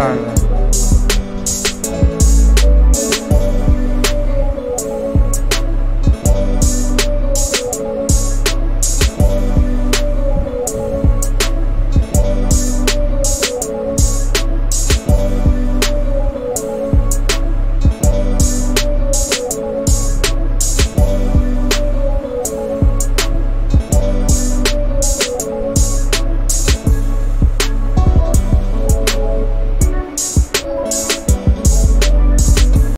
Bang.